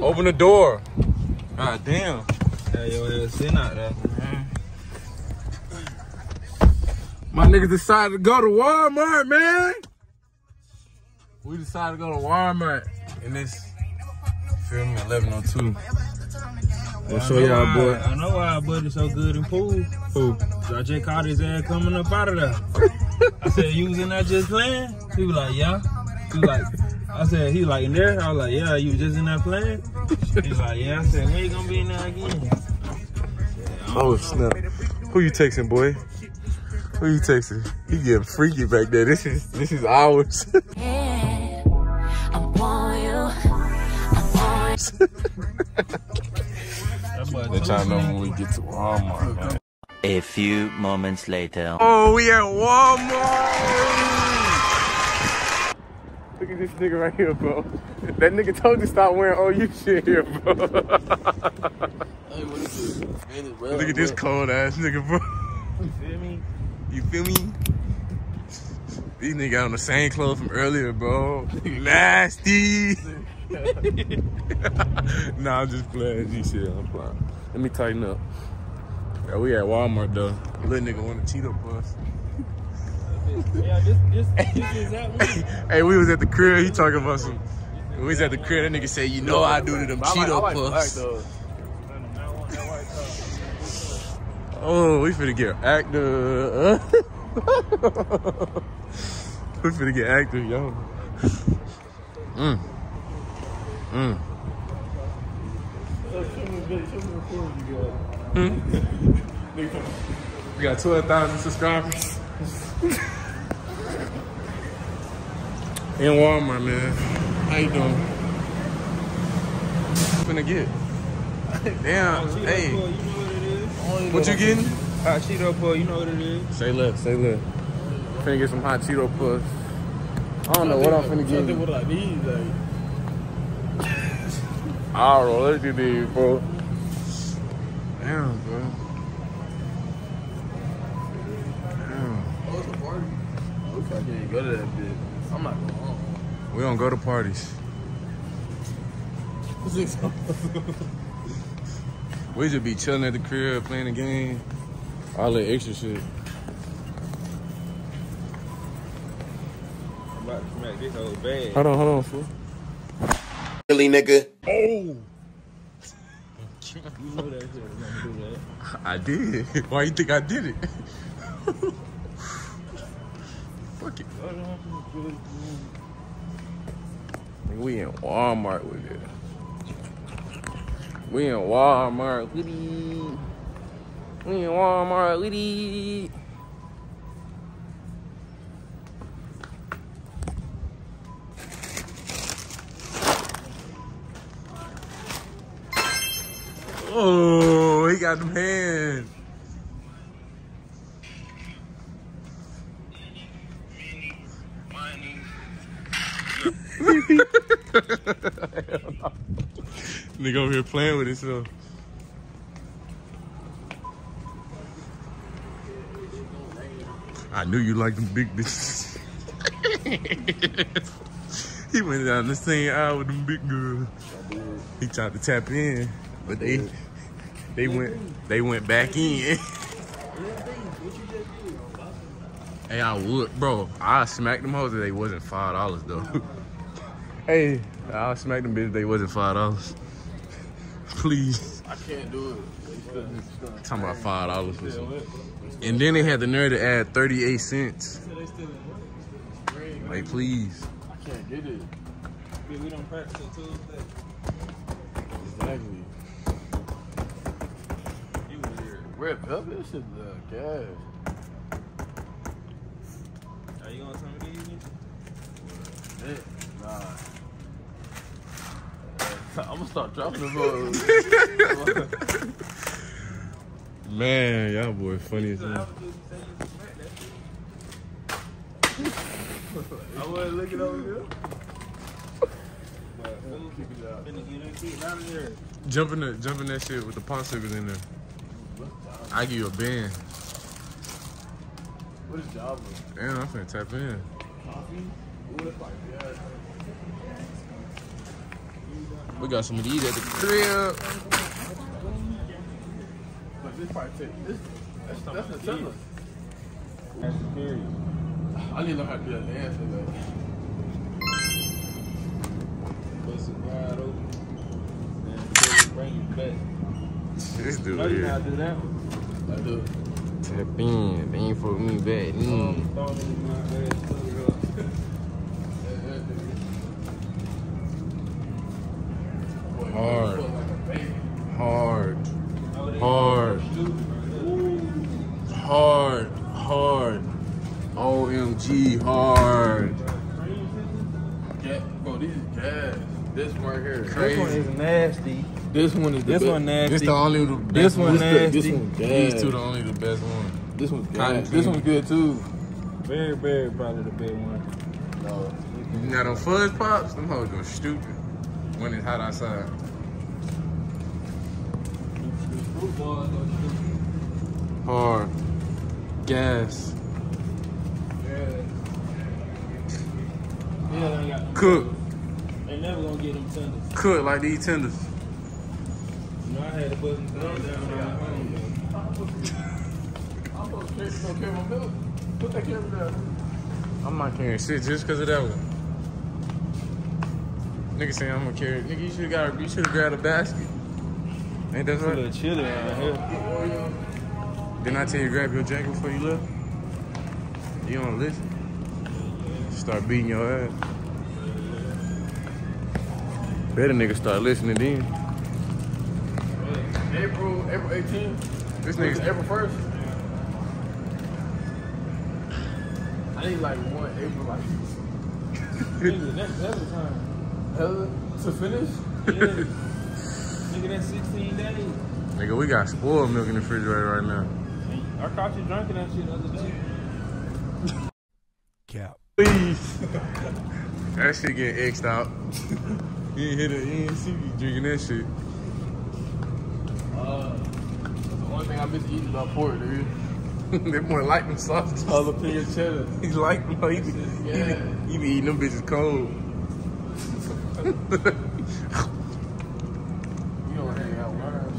Open the door. God damn. Yeah, your ass sitting out there. My niggas decided to go to Walmart, man. We decided to go to Walmart. And this, feel me, 1102. We'll show y'all, why- boy. I know why our buddy so good in pool. Who? So I just caught his ass coming up out of there. I said, you was in there just playing? He was like, yeah. He was like, I said, he like in there? I was like, yeah, you was just in that plane? He's like, yeah. I said, when you gonna be in there again? Oh, snap. Who you texting, boy? Who you texting? He getting freaky back there. This is this is ours. That boy Let y'all know when we get to Walmart, man. A few moments later. Oh, we at Walmart. Look at this nigga right here, bro. That nigga told you to stop wearing all OU shit here, bro. Look at this cold ass nigga, bro. You feel me? You feel me? These niggas got on the same clothes from earlier, bro. Nasty. nah, I'm just playing. G shit, I'm playing. Let me tighten up. Yeah, we at Walmart though. Little nigga want a Cheeto puffs. Yeah, this, this, this is that one. Hey, we was at the crib. He talking about some. We was at the crib. That nigga said, "You know I do to them Cheeto puffs." Oh, we finna get active. we finna get active, yo. Mm. Mm. Hmm? We got 12,000 subscribers. In Walmart, man. How you doing? What finna get. Damn, oh, Cheeto hey. pull, you know what? What you getting? Hot Cheeto pull, you know what it is? Say less, say less. Finna get some hot Cheeto puffs. I don't know what I'm finna get. Something with like these, like. I don't know what you need, bro. Damn, bro. Damn. Oh, it's a party. Oh, we can't even go to that bitch. I'm not going. We don't go to parties. We just be chilling at the crib, playing the game. All that extra shit. I'm about to smack this whole bag. Hold on, hold on, fool. Really, nigga. You oh! know that shit was do that. I did. Why you think I did it? Fuck it. We in Walmart with it. We in Walmart with it. We in Walmart with it. Oh, he got them hands. Nigga over here playing with himself. I knew you liked them big bitches. he went down the same aisle with them big girls. He tried to tap in, but they they went they went back in. hey, I would, bro. I smacked them hoes if they wasn't five dollars though. Hey, I smacked them bitches if they wasn't five dollars. Please. I can't do it. Talking about five dollars for some. And then they had the nerve to add 38 cents. Like, please. I can't get it. We don't practice until Tuesday. Exactly. You weird. Red pepper, this shit uh, gas. Are you on some of these? niggas? Nah. I'm gonna start dropping the Uh, Man, y'all boy funny as hell. I wasn't looking over here. Jumping finna that kid out of there. Jump in the jump in that shit with the popsicles in there. I give you a band. what is Java? Damn, I'm finna tap in. Coffee? Ooh, that's like gas. We got some of these at the crib. But this probably take this. That's, that's the Tesla. That's the. I need to know how to do that dance for that. Bust it wide open. And till it bring you back. This dude Know you know how here. to do that one? I do. Tap in. They ain't for me back. Mm. Um, right here. This one is nasty. This one is the This best. one nasty. This the only the best This one one. nasty. This one gas. These two the only the best one. This one's Cotton gas. This candy. one's good too. Very, very probably the big one. No. Now them fuzz pops, them hoes go stupid when it's hot outside. Fruit balls are stupid. Hard. Gas. Yeah. Yeah, got. Cook. They never gonna get them tenders. Cook like these tenders. You know, I had to put them tenders down on my phone. I'm supposed to carry, carry my milk. Put that camera down. I'm not carrying shit just because of that one. Nigga say I'm gonna carry. Nigga, you should got. You should have grabbed a basket. Ain't that It's a little right? chilly around here. Didn't I tell you to grab your jacket before you left? You don't listen. Start beating your ass. Better nigga start listening then. April, April 18th. This Niggas, nigga. April 1st. I need like one April, like, Nigga, that's every time. hella to finish. Yeah. Nigga, that's 16 days. Nigga, we got spoiled milk in the refrigerator right now. I caught you drinking that shit the other day. Cap. Please. that shit get X'd out. You ain't hit it. You ain't see me drinking that shit. Uh, the only thing I miss eating about pork, dude. that boy like them sausages. Jalapeno cheddar. He like them. He be, he, be, he be eating them bitches cold. You don't hang out worms.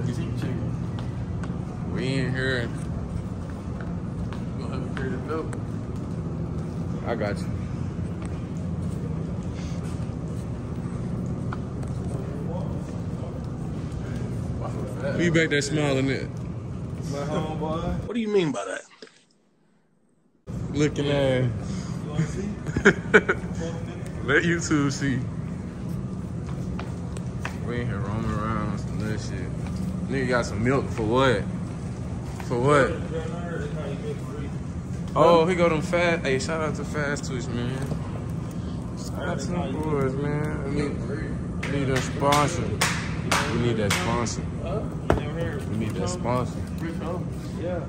It's a cheap chicken. we in here. You gonna have to carry the milk. I got you. Who you back there smiling at? My homeboy. What do you mean by that? Looking at. You wanna see? Let YouTube see. We in here roaming around on some nut shit. Nigga got some milk for what? For what? Oh, oh, he go them fast. Hey, shout out to Fast Twitch, man. Shout out to them boys, man. We need, we need a sponsor. We need that sponsor. Need that sponsor. Yeah.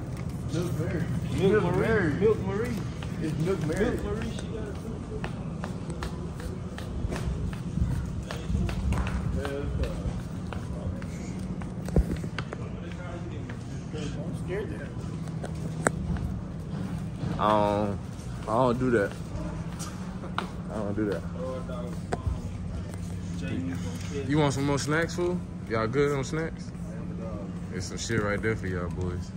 Milk Mary. Milk Milk Marie. Mary. Milk Marie. It's Milk Mary. Milk Marie, she got it too. I'm scared there. I don't, I don't do that. I don't do that. You want some more snacks, fool? Y'all good on snacks? There's some shit right there for y'all boys.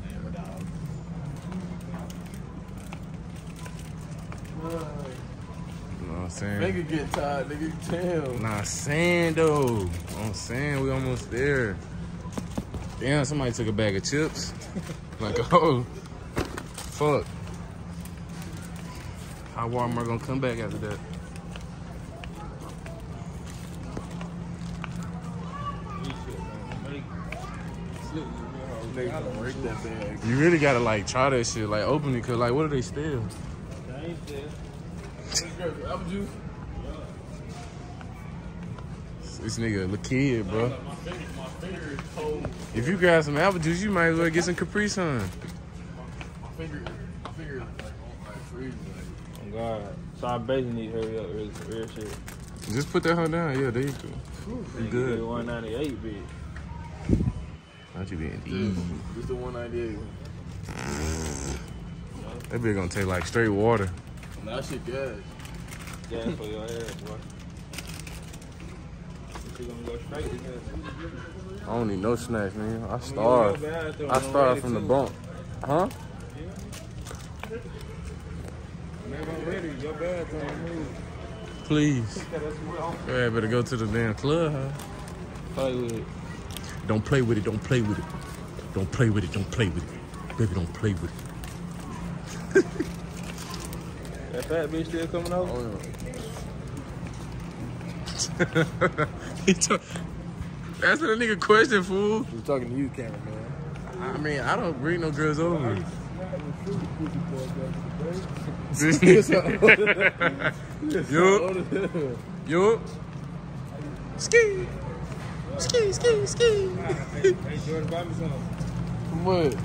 You know what I'm saying? Nigga get tired, nigga. Damn. Nah, saying though. I'm saying we almost there. Damn, somebody took a bag of chips. like, oh, fuck. How Walmart gonna come back after that? Nigga gonna break that bag. You really gotta like try that shit, like open it, cause like, what do they steal? This nigga a kid, bro. My finger, my finger is cold. If you grab some apple juice, you might as well get some Capri Sun. My finger, my finger like freezing. Like, Oh God. So I basically need to hurry up real, real shit. Just put that hoe down. Yeah, there you go. You good? 198 bit. Not you being this, easy. this the 198 one. That bitch gonna taste like straight water. Nah, that shit gas. Gas for your ass, boy. She gonna go straight to hell. I don't need no snacks, man. I Your starved. I on starved from the too. bump. Huh? Maybe I'm ready. Your bathroom move. Please. That's Yeah, better go to the damn club, huh? play with it. Don't play with it. Don't play with it. Don't play with it. Don't play with it. Baby, don't play with it. That fat bitch still coming over? Oh, he talk- Answer the nigga question, fool. We're talking to you, cameraman. I mean, I don't bring no girls over. Yo, yo. Ski. Ski, ski, ski. hey, Jordan, buy me some. What?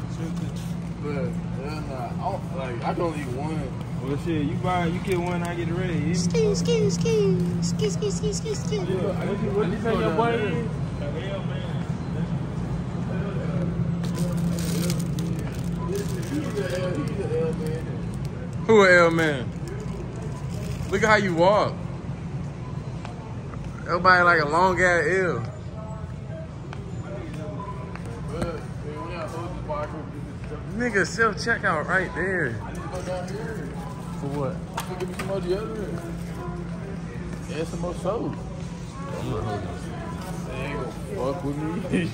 But, yeah, uh, nah. I don't, like, I can only eat one. Well, shit, you buy, you get one, I get the rest. You Ski, ski, ski. Ski, ski, ski, ski, ski. What you, what you say your boy is? Hell, man. Who a L man? Look at how you walk. Everybody like a long ass L. Nigga, self checkout right there. I need to go down here. For what? So give me some more deodorant. And some more soap. They ain't gonna fuck with me.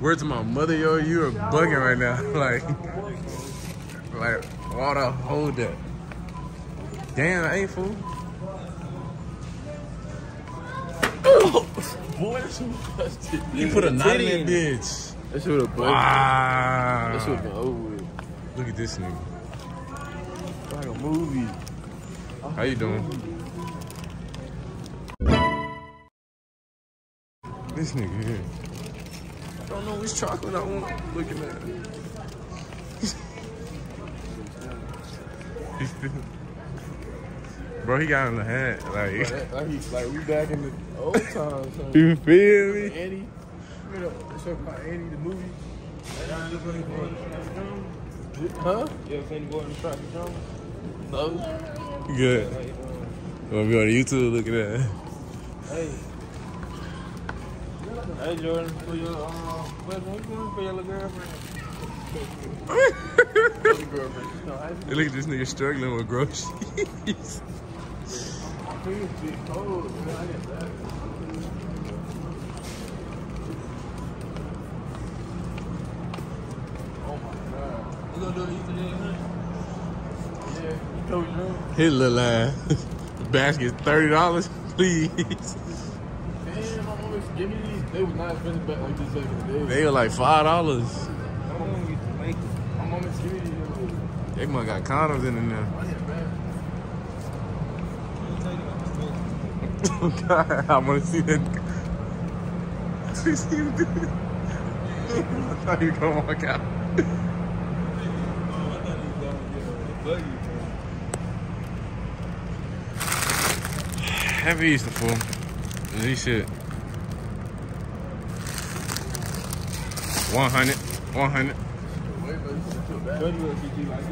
Word to my mother, yo, you are bugging right now. like, like, water, hold that. Damn, I ain't fool. Boy, that's shit was busted. You put a knot in titty that in bitch. That shit would have. Wow. That shit would have been over with. Look at this nigga. Like a movie. How you doing? This nigga here. I don't know which chocolate I want. Looking at. Bro, he got in the hat. Like, Like, like, he, like we back in the old times. you feel me? Andy. Remember that show called Andy the movie? Huh? You ever seen the boy in the track and drum? No. Good. Like, um, gonna be on YouTube? Look at that. hey. Hey, Jordan, for your, what, what you doing for your little girlfriend? Other girlfriend. No, I think Look at this nigga struggling with groceries. it's big cold. Man, I get that. Oh my god. You gonna do it Easter egg hunt? Yeah, you told you. His little uh, line. The basket's thirty dollars, please. Damn, my mom used give me these. They was not expensive back like this back in the day. They were like five dollars. I'm gonna get to make it. My to give me these. They must got condoms in there. I didn't man. Oh God, I want to see that. I see him do it. I thought you were gonna walk out. Oh, Happy Easter, fool. This shit. 100, 100. Wait, but you should put that. Jordan will get you like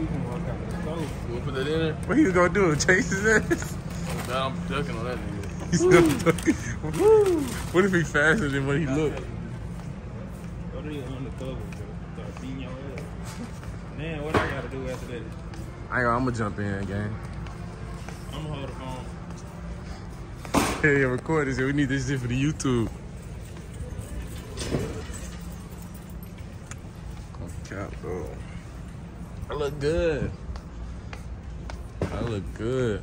you can walk out the stove. You wanna put that in there? What he was gonna do? Chase his ass? I'm ducking on that nigga. He's not Woo! What if he faster than what he looked? What are you on the cover, bro? Start beating your ass. Man, what I gotta do after that? I, I'm gonna jump in, gang. I'm gonna hold the phone. Hey, recording. this. We need this shit for the YouTube. Okay, bro. I look good. I look good.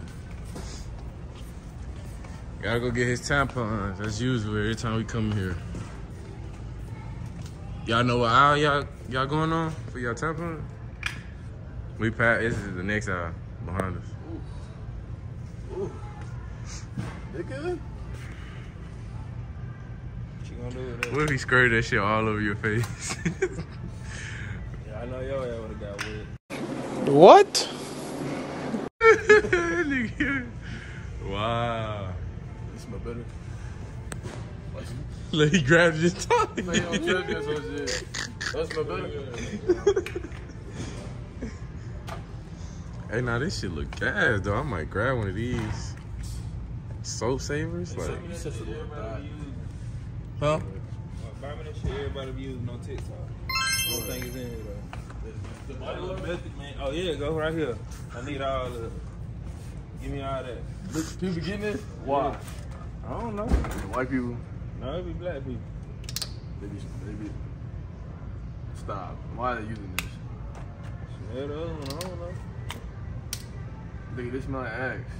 Gotta go get his tampons as usual every time we come here. Y'all know what aisle y'all y'all going on for y'all tampons? We pass. This is the next aisle behind us. They good? What you gonna do with that? What if he squirted that shit all over your face? Yeah, I know your ass would've got wet. What? Wow. This smell better. Look, he grabbed his tongue. Man, you don't touch that so shit. That smell better. hey, now this shit look gas, though. I might grab one of these. Soap savers? Like, You such a little thot. huh? Buy me that shit everybody be using on TikTok. I don't in here though. The body look method, man. Oh yeah, go right here. I need all the. Give me all that. Look, People getting this? Why? I don't know. White people. No, it be black people. They be, they be. Stop. Why are they using this? Smell the other one. I don't know. Nigga, this smell like Axe.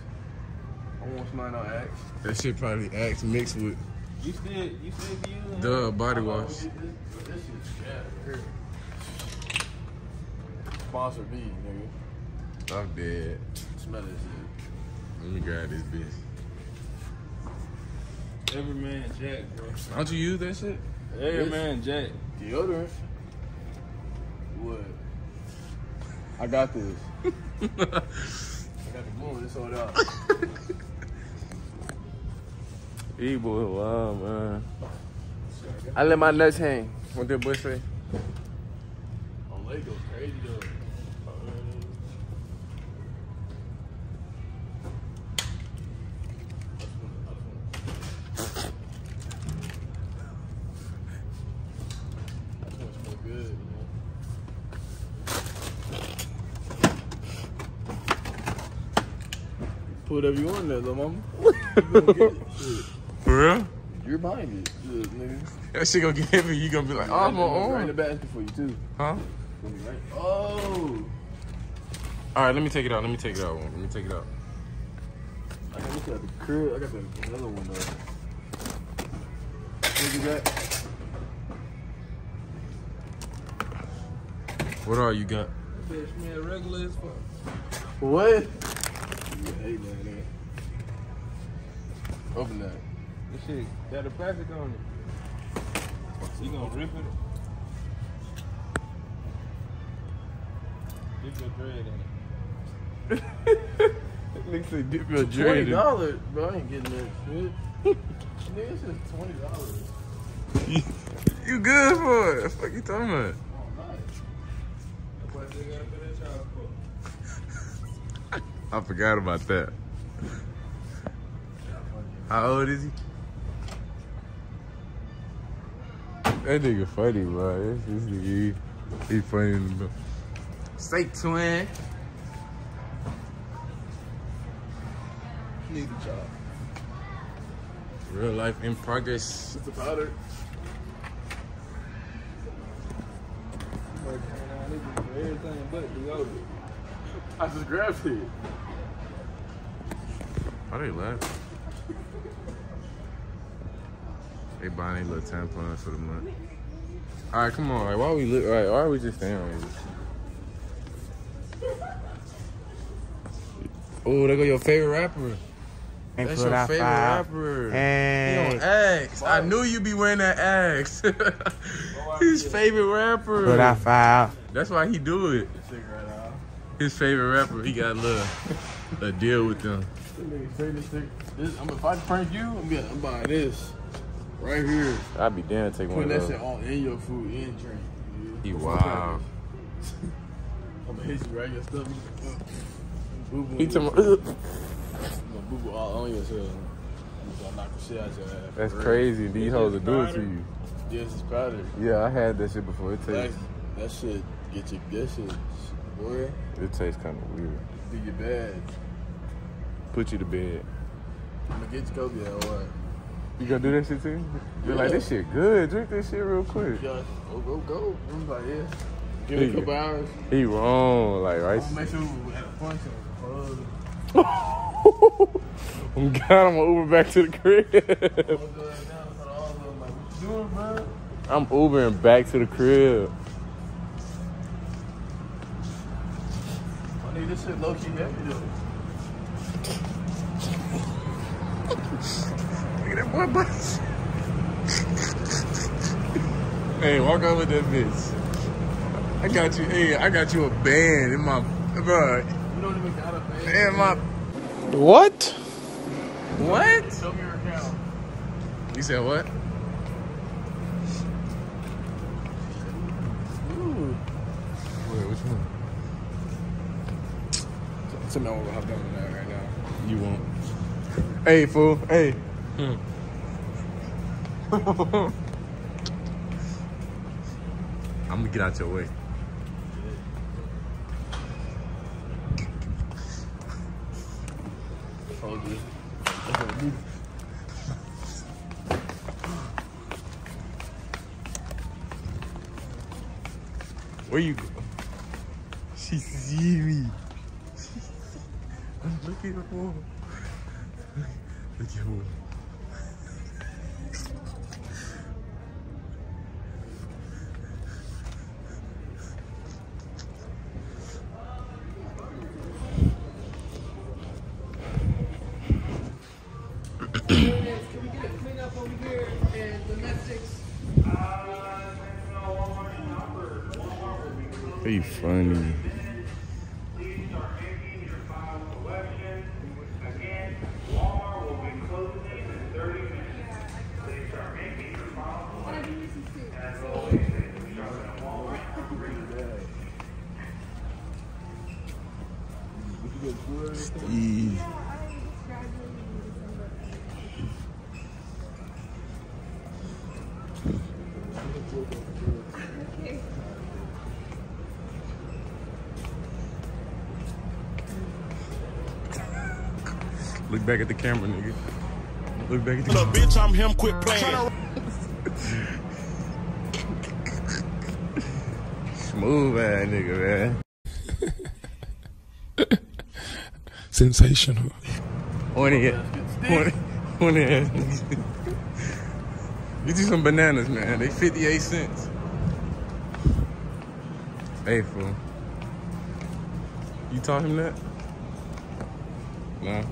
I won't smell no Axe. That shit probably Axe mixed with You still, you still be using? the body wash. This, this shit's yeah. Sponsor me, nigga. I'm dead. Smell this shit. Let me grab this bitch. Every man Jack, bro. Don't you use that shit? Every Yes. man Jack. Deodorant. What? I got this. I got the blue. It's sold out. E boy, wow, man. I let my nuts hang. What that boy say? Oh, On Lego, crazy though. That's gonna smell good, you know. Put whatever you want there, little mama. You gonna get it. Shit. For real? You're buying it, shit, nigga. That shit gonna get heavy. You gonna be like, oh, I'm Right in on. the basket for you too. Huh? Right- Oh. All right, let me take it out. Let me take it out. Let me take it out. I got look at the crib. I got the, another one though. Look at that. What all you got? Bitch, man, regular as fuck. What? Yeah, hey man, nigga. Open that. This shit got the plastic on it. You gonna rip it? Dip your dread in it. Nigga say dip your Twenty dollars, bro. I ain't getting that shit. Nigga, this is twenty dollars. You, you good for it? The fuck you talking about? That's why they gotta put that child support. I forgot about that. How old is he? That nigga funny, bro. This, this nigga, he, he funny in the Say twin. Need the chop. Real life in progress. It's the powder. Everything but deodorant. I just grabbed it. Why they laughing? They buying their little tampons for the month. All right, come on. Like, why we look? Right, why are we just staying on here? Oh, there go your favorite rapper. That's your favorite rapper. He on X. I knew you'd be wearing that X. His favorite rapper. But I foul. That's why he do it. His favorite rapper. He got a little a deal with them. This nigga say this thing. I'm, if I prank you, I'm, getting, I'm buying this. Right here. I'd be damn take one of that those. shit all in your food and drink. He wow. I'm gonna hit you right your stuff. Boo boo. He told me, boo boo all on yourself. You gonna knock the shit your ass. That's real. crazy. These hoes will do it to you. Yes, it's powder. Yeah, I had that shit before. It tastes, that shit get you. That shit, boy, it tastes kind of weird. do you bad. Put you to bed. I'm gonna get you Kobe or what? You gonna do that shit too? You're like, this shit good. Drink this shit real quick. Yeah, go go go. I'm like, yeah. Give me a couple hours. He wrong, like right. I'm gonna make sure we had a function. I'm God, I'm gonna Uber back to the crib. I'm gonna go down for all of them. Like, what you doing, bro? I'm Ubering back to the crib. I need this shit low key heavy though. That boy bus. hey, walk out with that bitch. I got you. Hey, I got you a band in my, bro. You don't even got a man. In my. What? What? Show me your account. You said what? Ooh. Wait, which one? Tell me I'm gonna hop down on that right now. You won't. Hey, fool. Hey. Hmm. I'm gonna get out your way. Where you go? She see me. Look at her. Look at her. Steve. Look back at the camera, nigga. Look back at the Look, bitch, I'm him. Quit playing. smooth ass nigga, man. Sensational. Horny ass. Horny, horny ass nigga. Get you some bananas, man. They 58 cents. Hey, fool. You taught him that? No.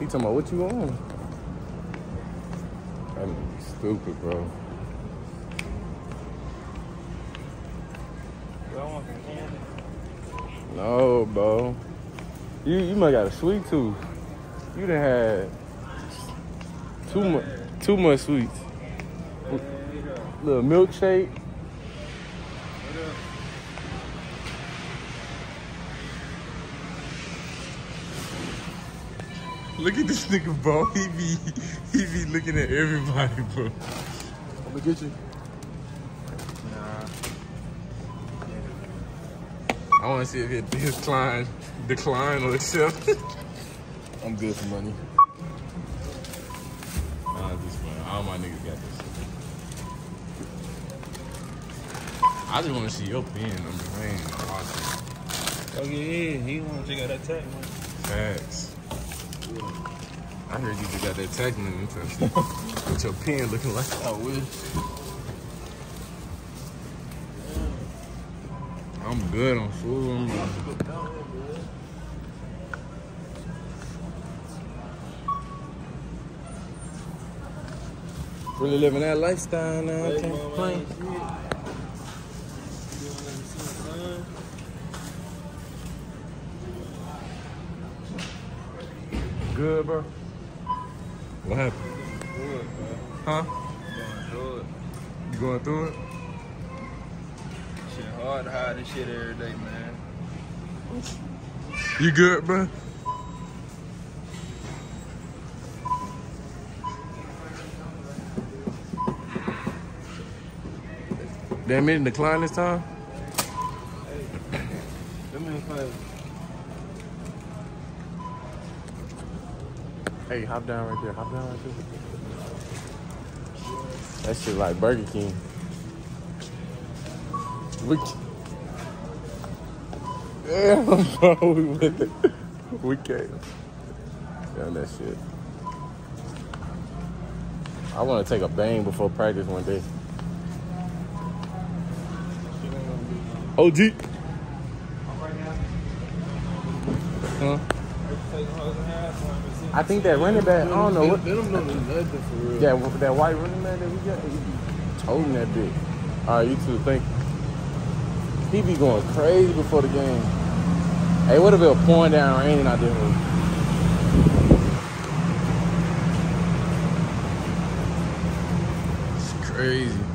He talking about what you on? That nigga stupid, bro. No, bro. You you might got a sweet tooth. You done had too much too much sweets. Little milkshake. Look at this nigga, bro. He be he be looking at everybody, bro. I'm gonna get you. I want to see if it his decline, decline or accept. I'm good for money. Nah, this one. All my niggas got this. I just want to see your pen number. I ain't gonna watch it. Oh yeah, he want to check out that tag, man. Facts. I heard you just got that tech money. I'm trying to see what your pen looking like. I wish. I'm good on food. I'm good. Really living that lifestyle now. I can't complain. Good, bro. What happened? Huh? You going through it? Shit hard to hide this shit every day, man. You good, bro? Damn it, decline this time? Them in fight. Hey, hop down right there. Hop down right there. That shit like Burger King. We, damn, bro, we went there. We came. Done that shit. I want to take a bang before practice one day. OG. Huh? I think that running back, I don't know what. They don't know nothing for real. That that white running man that we got, he holding that bitch. All right, you too. Thank you. He be going crazy before the game. Hey, what if it was pouring down raining out there? It's crazy.